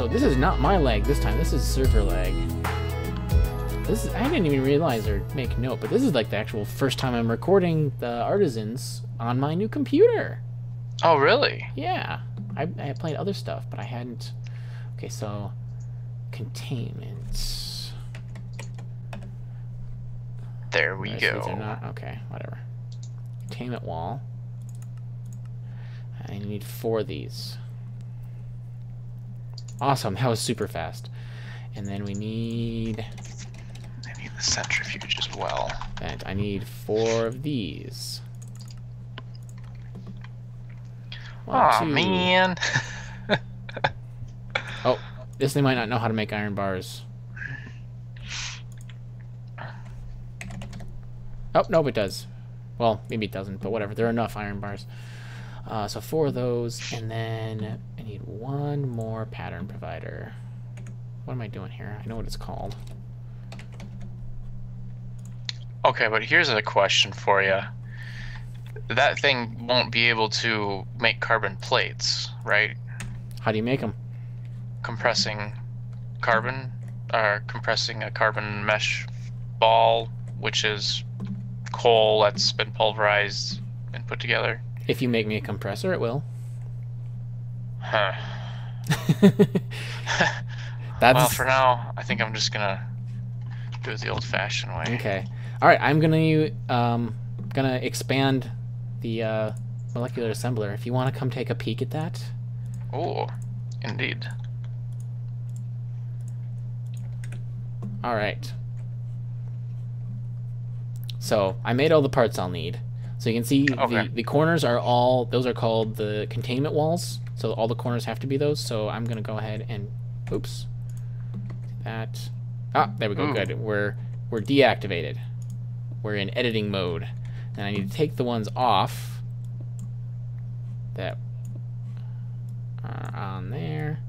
So this is not my leg this time. This is server leg. This is, I didn't even realize or make note, but this is like the actual first time I'm recording the Artisans on my new computer. Oh, really? Yeah. I, I played other stuff, but I hadn't. Okay, so containment. There we Right, go. so not okay. Whatever. Containment wall. I need four of these. Awesome. That was super fast. And then we need I need the centrifuge as well. And I need four of these. One, Aw, man. Oh, this thing might not know how to make iron bars. Oh, nope, it does. Well, maybe it doesn't, but whatever. There are enough iron bars. Uh, so four of those, and then I need one more pattern provider. What am I doing here? I know what it's called. Okay, but here's a question for you. That thing won't be able to make carbon plates, right? How do you make them? Compressing carbon, or compressing a carbon mesh ball, which is coal that's been pulverized and put together. If you make me a compressor, it will. Huh. That's well, for now, I think I'm just gonna do it the old-fashioned way. Okay. All right. I'm gonna um gonna expand the uh, molecular assembler. If you want to come take a peek at that. Oh, indeed. All right. So I made all the parts I'll need. So you can see Okay. the, the corners are all those are called the containment walls. So all the corners have to be those. So I'm gonna go ahead and oops. That ah there we go. Ooh. Good. We're we're deactivated. We're in editing mode. And I need to take the ones off that are on there.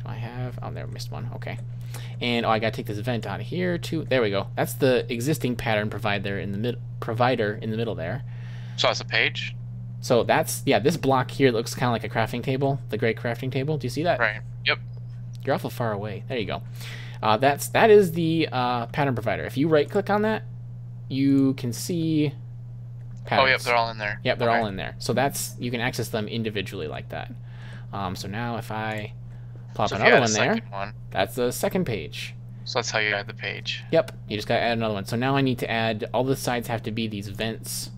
Do I have? Oh, there, missed one. Okay. And oh, I gotta take this vent out of here too. There we go. That's the existing pattern provider in the mid provider in the middle there. So that's a page, So that's yeah. This block here looks kind of like a crafting table, the great crafting table. Do you see that? right? Yep. You're awful far away. There you go. Uh, that's that is the uh, pattern provider. If you right click on that, you can see. Patterns. Oh, yep, they're all in there. Yep, they're Okay. all in there. So that's you can access them individually like that. Um, so now if I plop So another one there, one, that's the second page. so that's how you add the page. Yep, you just gotta add another one. So now I need to add all the sides have to be these vents.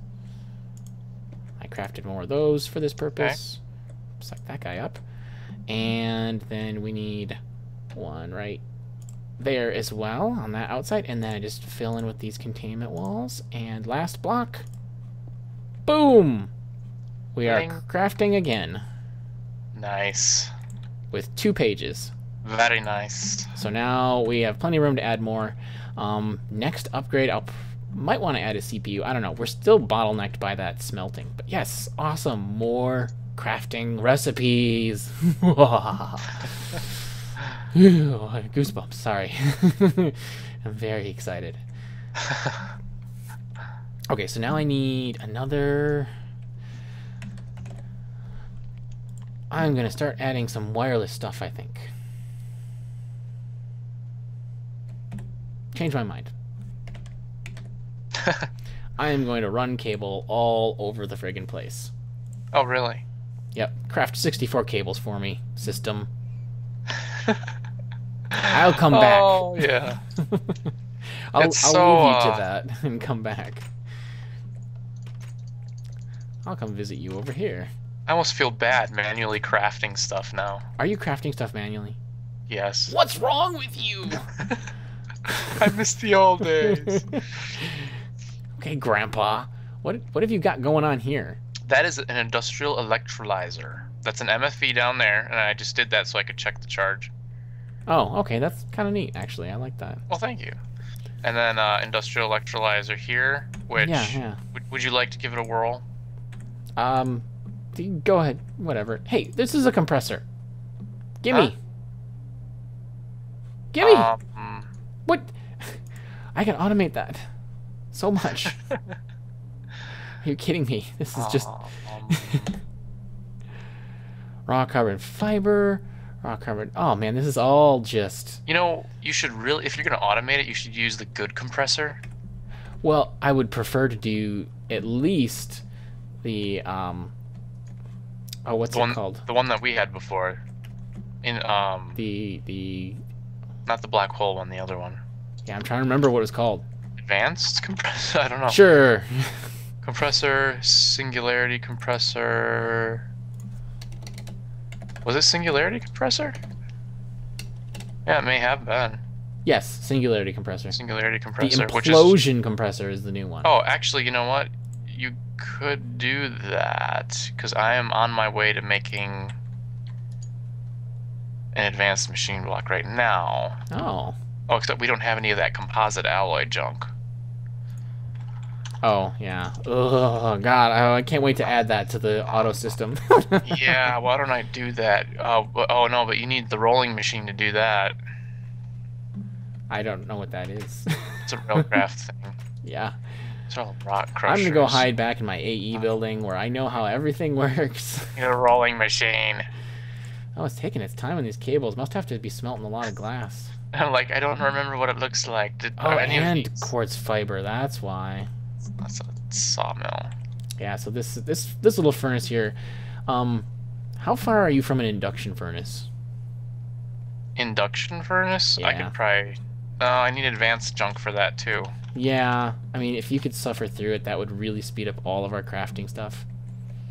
Crafted more of those for this purpose. Suck that guy up. And then we need one right there as well on that outside. And then I just fill in with these containment walls. And last block. Boom! We are crafting again Nice. with two pages. Very nice. So now we have plenty of room to add more. Um, next upgrade, I'll might want to add a CPU. I don't know. We're still bottlenecked by that smelting. But yes, awesome. More crafting recipes. Goosebumps. Sorry. I'm very excited. Okay, so now I need another. I'm gonna start adding some wireless stuff, I think. Change my mind. I am going to run cable all over the friggin' place. oh, really? Yep, craft 64 cables for me, system. I'll come back. Oh, yeah. I'll, I'll so, leave you uh, to that and come back. I'll come visit you over here. I almost feel bad manually crafting stuff now. Are you crafting stuff manually? Yes. What's wrong with you? I miss the old days. Okay, Grandpa. What what have you got going on here? that is an industrial electrolyzer. That's an MFE down there, and I just did that so I could check the charge. Oh, okay, that's kind of neat, actually. I like that. Well, thank you. And then uh, industrial electrolyzer here, which Yeah, yeah. Would, would you like to give it a whirl? Um, go ahead. Whatever. Hey, this is a compressor. Gimme. Huh? Gimme. Um, what? I can automate that so much. Are you kidding me? This is just um, Raw carbon fiber. Raw carbon. Oh man, this is all just. You know, you should really, if you're going to automate it, you should use the good compressor. Well, I would prefer to do at least the um. Oh, what's The it one, called? the one that we had before. In um, The the. not the black hole one, the other one. Yeah, I'm trying to remember what it's called. Advanced compressor. I don't know. Sure. Compressor, singularity compressor. Was it singularity compressor? Yeah, it may have been yes, singularity compressor. singularity The compressor, which is compressor is the new one. Oh, actually, you know what? You could do that because I am on my way to making an advanced machine block right now. Oh. Oh, except we don't have any of that composite alloy junk. Oh, yeah. Oh, God. Oh, I can't wait to add that to the auto system. yeah, why don't I do that? Oh, oh no, but you need the rolling machine to do that. I don't know what that is. It's a railcraft thing. yeah. It's all rock crushers. I'm going to go hide back in my AE building where I know how everything works. Need a rolling machine. oh, it's taking its time on these cables. Must have to be smelting a lot of glass. like I don't remember what it looks like. Did Oh, are any of and quartz fiber. That's why. That's a sawmill. Yeah, so this this this little furnace here, um, how far are you from an induction furnace? Induction furnace? Yeah. I could probably. No, I need advanced junk for that too. Yeah, I mean, if you could suffer through it, that would really speed up all of our crafting stuff.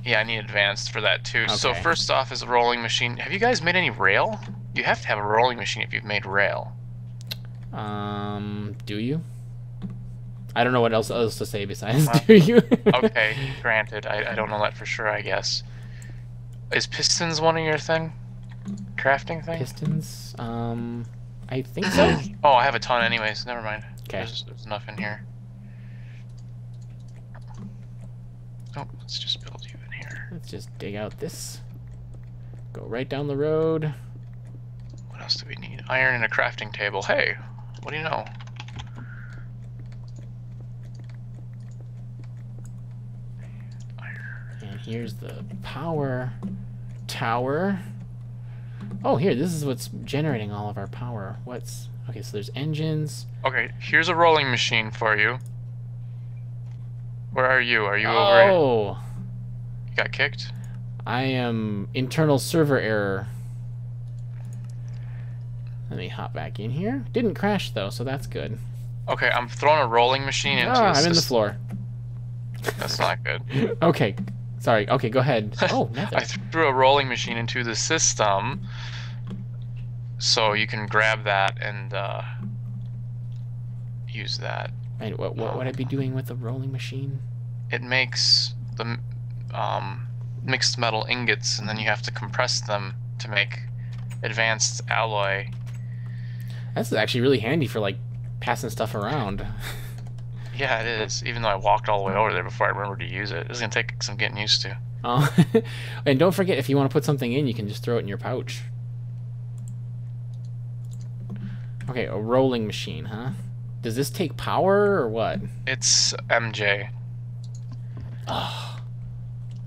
Yeah, I need advanced for that too. Okay. So first off is a rolling machine. Have you guys made any rail? You have to have a rolling machine if you've made rail. Um, do you? I don't know what else else to say besides Well, do you? Okay, granted. I, I don't know that for sure. I guess. Is pistons one of your thing? Crafting thing? Pistons? Um, I think so. Oh, I have a ton anyways. Never mind. Okay. There's, there's enough in here. Oh, let's just build you in here. Let's just dig out this. Go right down the road. What else do we need? Iron and a crafting table. Hey, what do you know? And here's the power tower. Oh, here, this is what's generating all of our power. What's okay? So there's engines. Okay, here's a rolling machine for you. Where are you? Are you over? here? Oh, You got kicked? I am internal server error. Let me hop back in here. Didn't crash though, so that's good. Okay, I'm throwing a rolling machine into Ah, the I'm in the floor. That's not good. Okay, sorry. Okay, go ahead. Oh. I threw a rolling machine into the system, so you can grab that and uh, use that. And what what would I be doing with a rolling machine? It makes the um, mixed metal ingots, and then you have to compress them to make advanced alloy. That's actually really handy for like passing stuff around. Yeah, it is. Even though I walked all the way over there before I remembered to use it, it's gonna take some getting used to. Oh, and don't forget, if you want to put something in, you can just throw it in your pouch. Okay, a rolling machine, huh? Does this take power or what? It's MJ. Oh,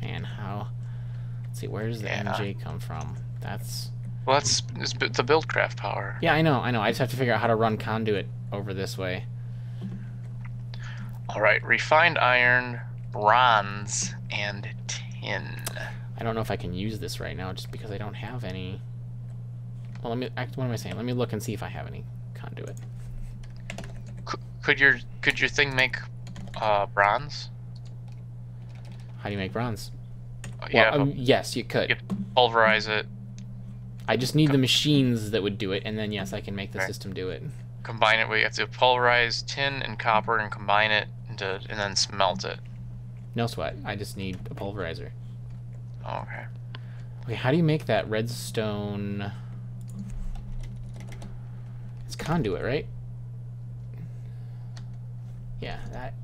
man, how? Let's see, where does the Yeah. MJ come from? That's Well, that's it's the buildcraft power. yeah, I know, I know. I just have to figure out how to run conduit over this way. All right, refined iron, bronze, and tin. I don't know if I can use this right now, just because I don't have any. Well, let me. What am I saying? Let me look and see if I have any conduit. Could your could your thing make uh, bronze? How do you make bronze? Uh, Well, yeah, um, yes, you could. Yep. pulverize it, I just need the machines that would do it, and then yes, I can make the system do it. combine it. We have to pulverize tin and copper and combine it and then smelt it. No sweat. I just need a pulverizer. Oh, okay. Okay, how do you make that redstone? It's conduit, right? Yeah, that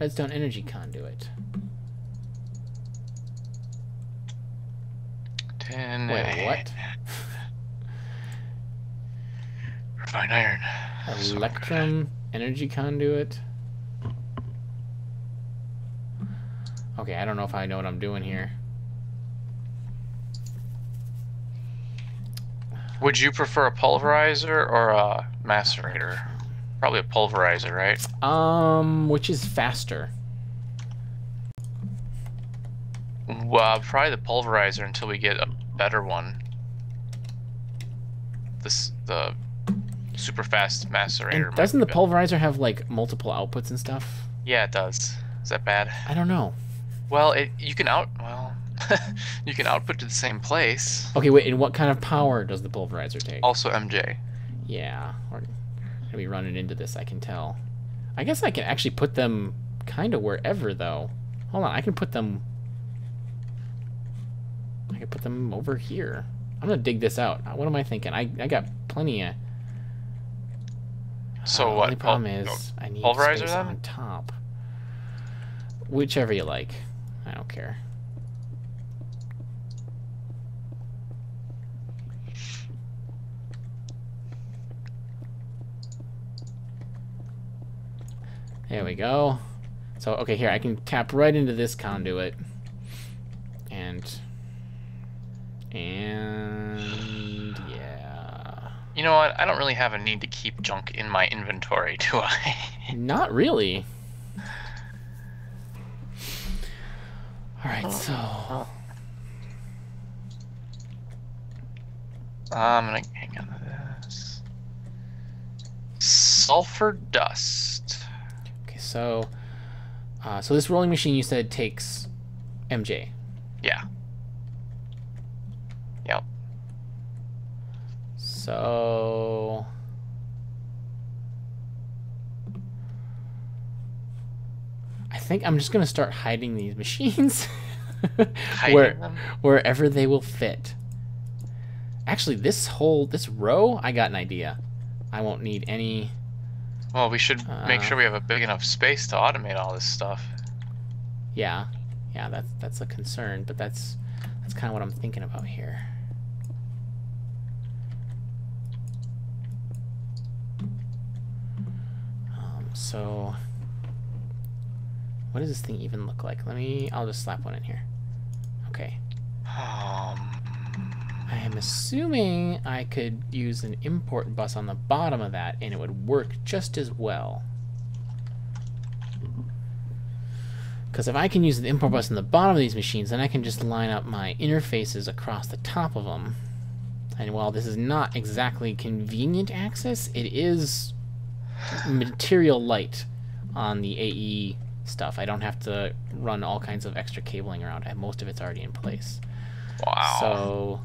redstone energy conduit. Ten. Wait, and what? Refined iron. So. Electrum energy conduit. Okay, I don't know if I know what I'm doing here. Would you prefer a pulverizer or a macerator? Probably a pulverizer, right? Um, which is faster? Well, probably the pulverizer until we get a better one. This the super fast macerator. And doesn't the pulverizer have like multiple outputs and stuff? Yeah, it does. Is that bad? I don't know. Well, it you can out well, you can output to the same place. Okay, wait. And what kind of power does the pulverizer take? Also MJ. Yeah, we're gonna be running into this. I can tell. I guess I can actually put them kind of wherever though. Hold on, I can put them. I can put them over here. I'm gonna dig this out. What am I thinking? I I got plenty of. So Uh, what? Only problem pul- is I need pulverizer space then? on top. Whichever you like. I don't care. There we go. So, okay, here, I can tap right into this conduit. And... And... Yeah... You know what? I don't really have a need to keep junk in my inventory, do I? Not really. Alright, so... I'm gonna hang on to this. Sulfur dust. Okay, so... Uh, so this rolling machine you said takes MJ. Yeah. Yep. So... I think I'm just gonna start hiding these machines Hiding where them? wherever they will fit. Actually, this whole this row, I got an idea. I won't need any. Well, we should make Uh, sure we have a big enough space to automate all this stuff. Yeah, yeah, that's that's a concern, but that's that's kind of what I'm thinking about here. Um, so, what does this thing even look like? Let me. I'll just slap one in here. Okay. Um, I am assuming I could use an import bus on the bottom of that, and it would work just as well. Because if I can use the import bus on the bottom of these machines, then I can just line up my interfaces across the top of them. And while this is not exactly convenient access, it is material light on the AE stuff. I don't have to run all kinds of extra cabling around. I, most of it's already in place. wow. So,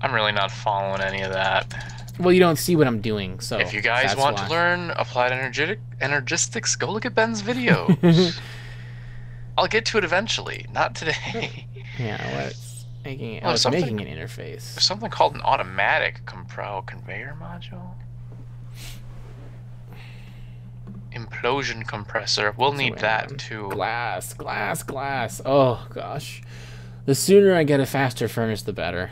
I'm really not following any of that. well, you don't see what I'm doing. So if you guys want why. to learn applied energetic energistics, go look at Ben's videos. I'll get to it eventually, not today. yeah, what's making? Oh, it's something- making an interface. There's something called an automatic compro conveyor module. Implosion compressor. We'll need that too. Glass, glass, glass. Oh gosh, the sooner I get a faster furnace, the better.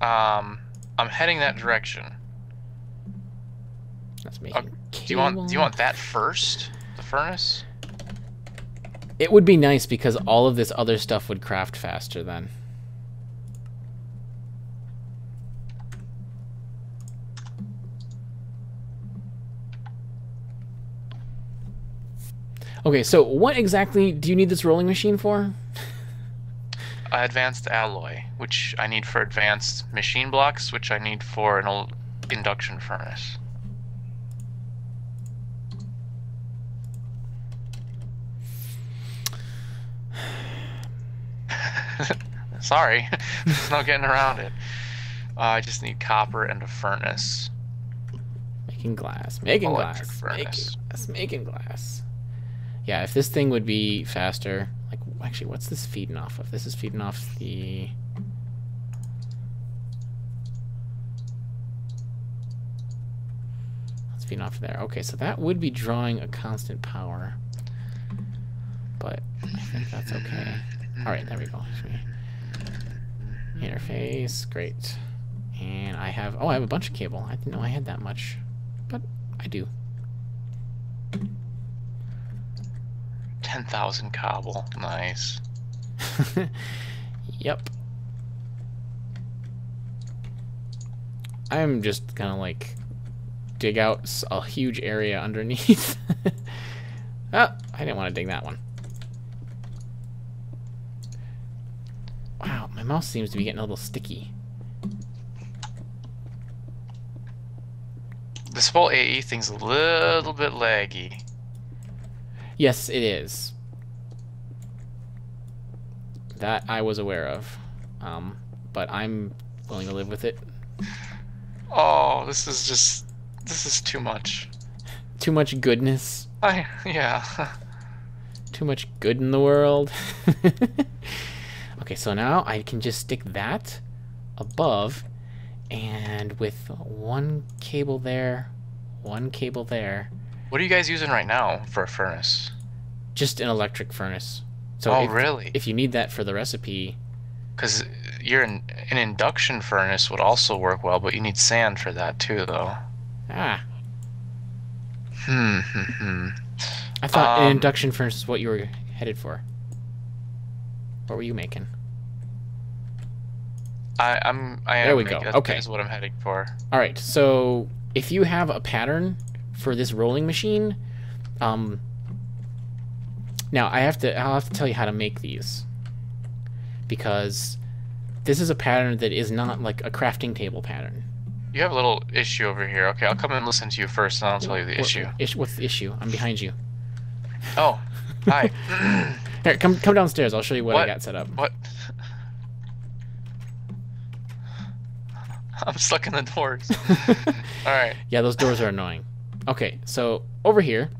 Um, I'm heading that direction. That's making. Uh, Do you want do you want that first? The furnace? It would be nice because all of this other stuff would craft faster then. Okay, so what exactly do you need this rolling machine for? Uh, advanced alloy, which I need for advanced machine blocks, which I need for an old induction furnace. Sorry, there's no getting around it. Uh, I just need copper and a furnace. Making glass, making Electric glass, furnace. making glass, making glass. Yeah, if this thing would be faster, like actually, what's this feeding off of? This is feeding off the. It's feeding off there. Okay, so that would be drawing a constant power, but I think that's okay. All right, there we go. Interface, great. And I have, oh, I have a bunch of cable. I didn't know I had that much, but I do. 10,000 cobble. Nice. yep. I'm just gonna like dig out a huge area underneath. oh, I didn't want to dig that one. Wow, my mouse seems to be getting a little sticky. This whole AE thing's a little bit laggy. Yes, it is. That I was aware of. Um, but I'm willing to live with it. Oh, this is just this is too much. Too much goodness. I yeah. Too much good in the world. okay, so now I can just stick that above and with one cable there, one cable there. What are you guys using right now for a furnace? Just an electric furnace. So oh, if, really? If you need that for the recipe, because you're an, an induction furnace would also work well, but you need sand for that too, though. Ah. Hmm. hmm, hmm. I thought Um, an induction furnace is what you were headed for. What were you making? I, I'm. I am. There we go. That, Okay. Is what I'm heading for. All right. So if you have a pattern for this rolling machine, um, now I have to. I'll have to tell you how to make these because this is a pattern that is not like a crafting table pattern. You have a little issue over here. Okay, I'll come and listen to you first, and I'll tell you the What- issue. ish- what's the issue? I'm behind you. Oh, hi. Here, come come downstairs. I'll show you what, I got set up. what? I'm stuck in the doors. All right. Yeah, those doors are annoying. Okay, so over here,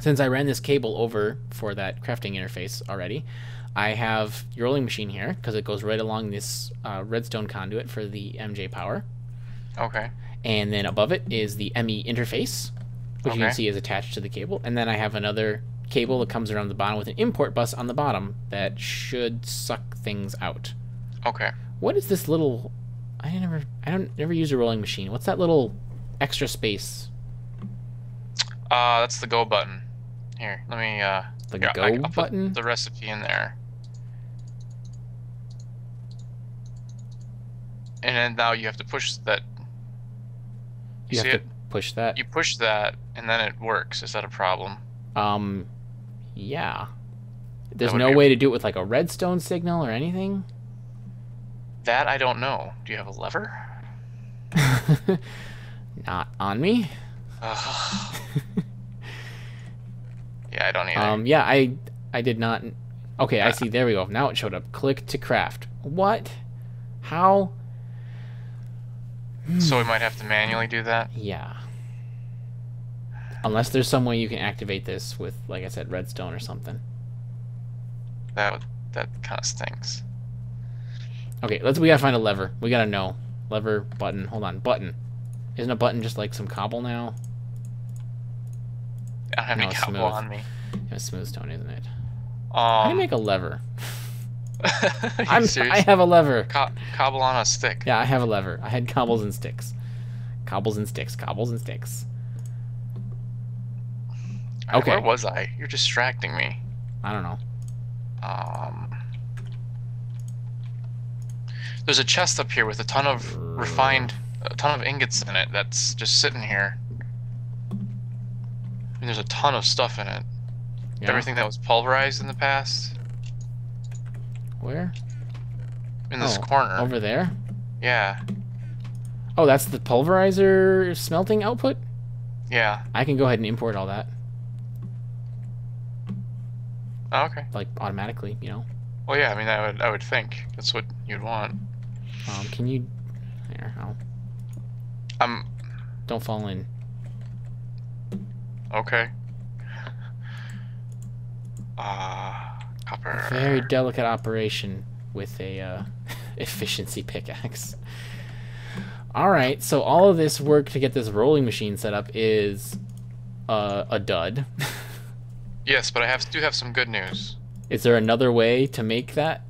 since I ran this cable over for that crafting interface already, I have your rolling machine here because it goes right along this uh, redstone conduit for the MJ power. Okay. And then above it is the ME interface, which you can see is attached to the cable. And then I have another cable that comes around the bottom with an import bus on the bottom that should suck things out. Okay. What is this little? I never, I don't never use a rolling machine. What's that little extra space? Uh, that's the go button. Here, let me. Uh, The here, go I, I'll put button. the recipe in there. And then now you have to push that. you You, see have it? push that. You push that, and then it works. Is that a problem? Um, yeah. There's no way to do it with like a redstone signal or anything. That I don't know. Do you have a lever? Not on me. Yeah, I don't either. Um, yeah, I I did not. Okay, I see. There we go. Now it showed up. Click to craft. What? How? so we might have to manually do that. Yeah. Unless there's some way you can activate this with, like I said, redstone or something. That would, that kind of stinks. Okay, let's. We gotta find a lever. We gotta know lever button. Hold on, button. Isn't a button just like some cobble now? I don't have No, any it's cobble smooth. on me. Yeah, smooth stone, isn't it? How do you Um, make a lever? I'm. serious? I have a lever. Co- cobble on a stick. Yeah, I have a lever. I had cobbles and sticks. Cobbles and sticks. Cobbles and sticks. Alright, okay. Where was I? You're distracting me. I don't know. Um, there's a chest up here with a ton of refined, a ton of ingots in it. That's just sitting here. And there's a ton of stuff in it. Yeah. Everything that was pulverized in the past. Where? In this Oh, corner. Over there. Yeah. Oh, that's the pulverizer smelting output. Yeah. I can go ahead and import all that, Oh, okay. like automatically. You know. Well, yeah. I mean, I would, I would think that's what you'd want. Um, can you? There. Oh, Um. don't fall in. Okay. Uh, copper. Very delicate operation with a uh, efficiency pickaxe. All right, so all of this work to get this rolling machine set up is uh, a dud. Yes, but I have do have some good news. is there another way to make that?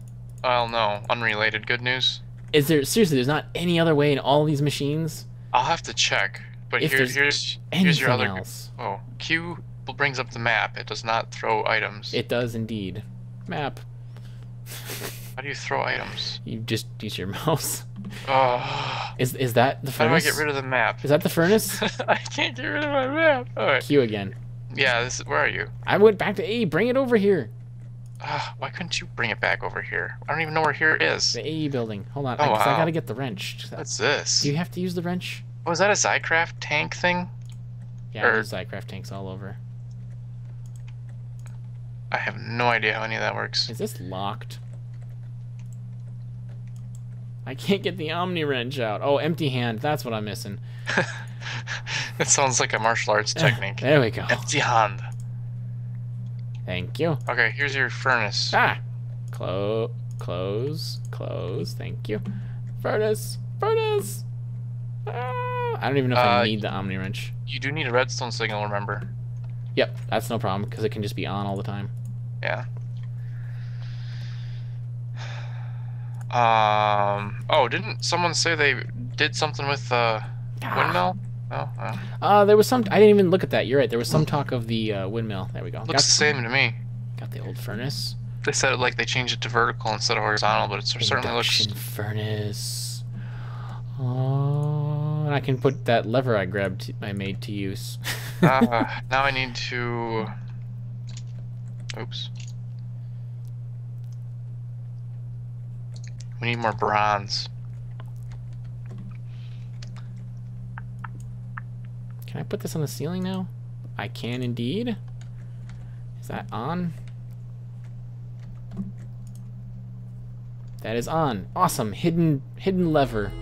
Well, no, unrelated good news. Is there seriously? There's not any other way in all these machines. I'll have to check. But If here, there's here's here's your other. else? Oh, Q brings up the map. It does not throw items. It does indeed. Map. How do you throw items? You just use your mouse. Oh, Is is that the how do I furnace? get rid of the map? Is that the furnace? I can't get rid of my map. All right. Q again. Yeah, this is, where are you? I went back to A. Bring it over here. Ah, why couldn't you bring it back over here? I don't even know where here is. The AE building. Hold on. Oh, I, 'cause I wow. gotta get the wrench. What's this? Do you have to use the wrench? Was that a Xycraft tank thing? Yeah, Or- there's Xycraft tanks all over. I have no idea how any of that works. Is this locked? I can't get the Omni wrench out. Oh, empty hand. That's what I'm missing. it sounds like a martial arts technique. There we go. Empty hand. Thank you. Okay, here's your furnace. Ah! Close, close, close. Thank you. Furnace, furnace! I don't even know if I Uh, need the Omni wrench. You do need a redstone signal, remember? Yep, that's no problem because it can just be on all the time. Yeah. Um. Oh, didn't someone say they did something with the Ah. windmill? No. Oh, Uh, there was some. I didn't even look at that. You're right. There was some talk of the uh, windmill. There we go. looks Got, the same to me. got the old furnace. They said it like they changed it to vertical instead of horizontal, but it certainly looks. Furnace. Oh, I can put that lever I grabbed. I made to use. uh, now I need to. Oops. We need more bronze. Can I put this on the ceiling now? I can indeed. Is that on? That is on. Awesome. Hidden hidden lever.